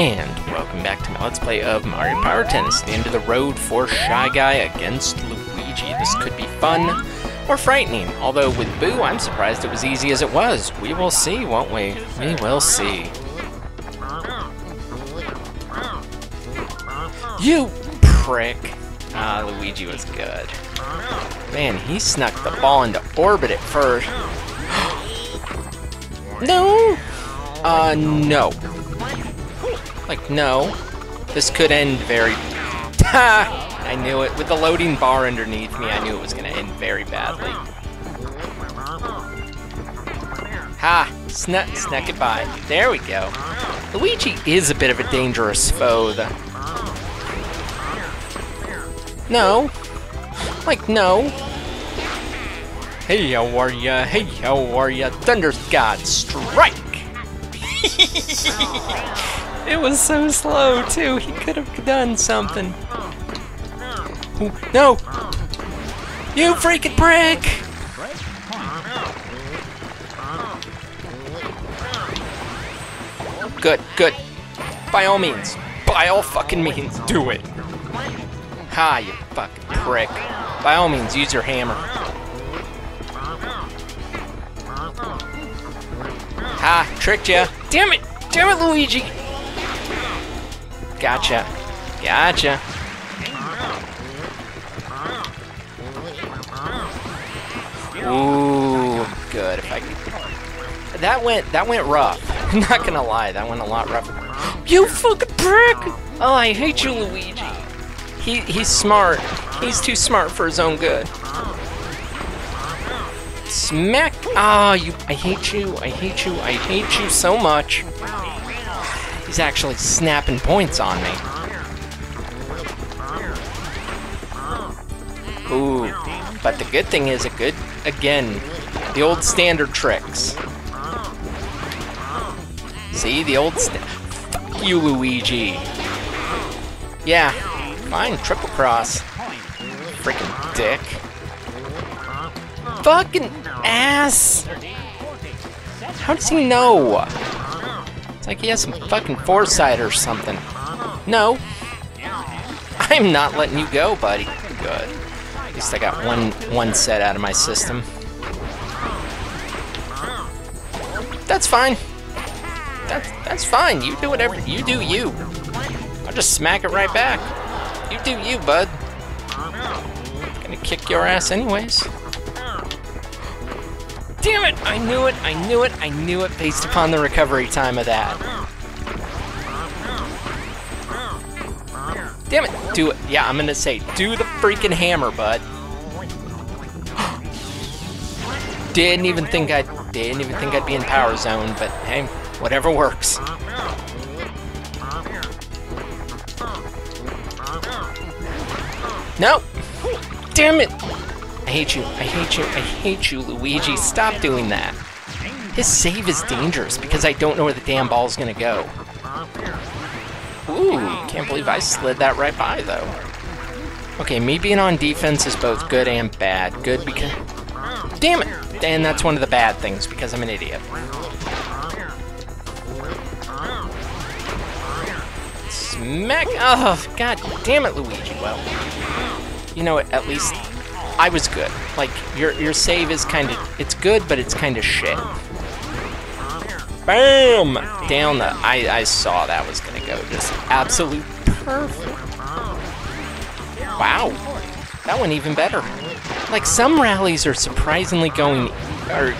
And welcome back to my Let's Play of Mario Power Tennis, the end of the road for Shy Guy against Luigi. This could be fun or frightening, although with Boo, I'm surprised it was easy as it was. We will see, won't we? We will see. You prick! Ah, Luigi was good. Man, he snuck the ball into orbit at first. no! Uh, no. Like, no. This could end very... Ha! I knew it. With the loading bar underneath me, I knew it was going to end very badly. Ha! Snuck, snuck it by. There we go. Luigi is a bit of a dangerous foe, though. No. Like, no. Hey, how are ya? Hey, how are ya? Thunder God, strike! it was so slow, too. He could have done something. Ooh, no! You freaking prick! Good, good. By all means. By all fucking means, do it. Ha, you fucking prick. By all means, use your hammer. Ha, tricked ya. Damn it! Damn it, Luigi! Gotcha. Gotcha. Ooh, good. If I could... That went that went rough. Not gonna lie, that went a lot rougher. You fucking prick! Oh, I hate you, Luigi. He he's smart. He's too smart for his own good. Smack! Ah, oh, you. I hate you. I hate you. I hate you so much. He's actually snapping points on me. Ooh, but the good thing is, a good again, the old standard tricks. See the old. Fuck you, Luigi. Yeah, fine. Triple cross. Freaking dick. Fucking ass! How does he know? Like he has some fucking foresight or something. No. I'm not letting you go, buddy. Good. At least I got one one set out of my system. That's fine. That's that's fine. You do whatever you do you. I'll just smack it right back. You do you, bud. Gonna kick your ass anyways. Damn it! I knew it, I knew it, I knew it based upon the recovery time of that. Damn it! Do it. Yeah, I'm gonna say, do the freaking hammer, bud. didn't even think I didn't even think I'd be in power zone, but hey, whatever works. No! Damn it! I hate you, I hate you, I hate you, Luigi. Stop doing that. His save is dangerous because I don't know where the damn ball's gonna go. Ooh, can't believe I slid that right by, though. Okay, me being on defense is both good and bad. Good because... Damn it! And that's one of the bad things, because I'm an idiot. Smack! Oh, god damn it, Luigi. Well, you know what, at least I was good. Like, your your save is kind of... It's good, but it's kind of shit. Bam! Down the... I, I saw that was going to go just absolute perfect. Wow. That went even better. Like, some rallies are surprisingly going... Are,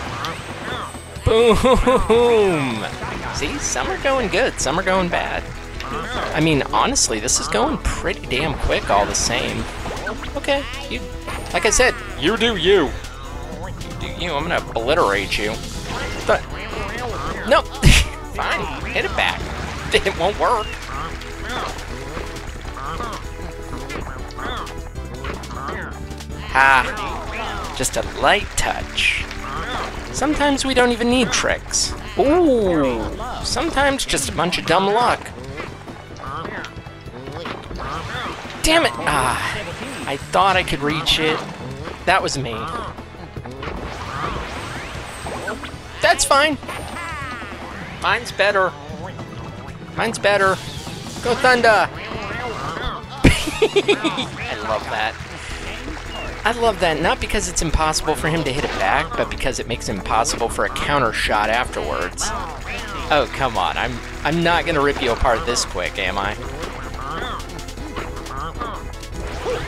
boom! See, some are going good, some are going bad. I mean, honestly, this is going pretty damn quick all the same. Okay, you... Like I said, you do you. You do you. I'm gonna obliterate you. But... No! Fine, hit it back. It won't work. Ha! Just a light touch. Sometimes we don't even need tricks. Ooh! Sometimes just a bunch of dumb luck. Damn it! Ah, I thought I could reach it. That was me. That's fine. Mine's better. Mine's better. Go Thunder! I love that. I love that, not because it's impossible for him to hit it back, but because it makes it impossible for a counter shot afterwards. Oh, come on. I'm I'm not gonna rip you apart this quick, am I?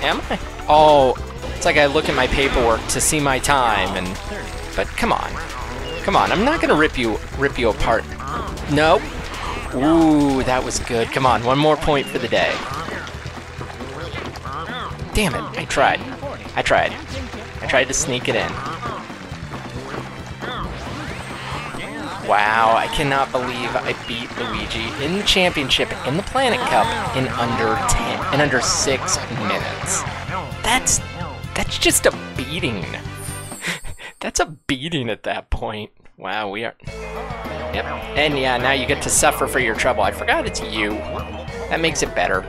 Am I? Oh, it's like I look at my paperwork to see my time and but come on. Come on, I'm not gonna rip you rip you apart. Nope. Ooh, that was good. Come on, one more point for the day. Damn it, I tried. I tried. I tried to sneak it in. Wow, I cannot believe I beat Luigi in the championship in the Planet Cup in under 10, in under 6 minutes. That's, that's just a beating. that's a beating at that point. Wow, we are... Yep, and yeah, now you get to suffer for your trouble. I forgot it's you. That makes it better.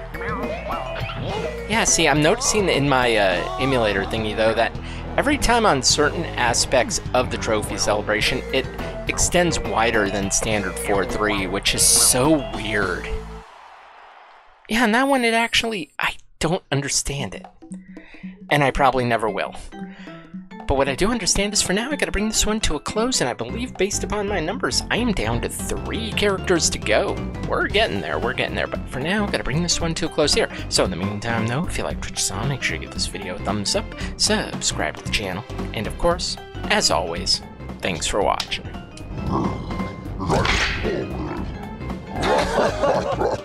Yeah, see, I'm noticing in my uh, emulator thingy, though, that every time on certain aspects of the trophy celebration, it extends wider than standard 4-3, which is so weird. Yeah, and that one, it actually, I don't understand it. And I probably never will. But what I do understand is for now I gotta bring this one to a close, and I believe based upon my numbers, I am down to three characters to go. We're getting there, we're getting there, but for now, gotta bring this one to a close here. So in the meantime though, if you like you saw, make sure you give this video a thumbs up, subscribe to the channel, and of course, as always, thanks for watching.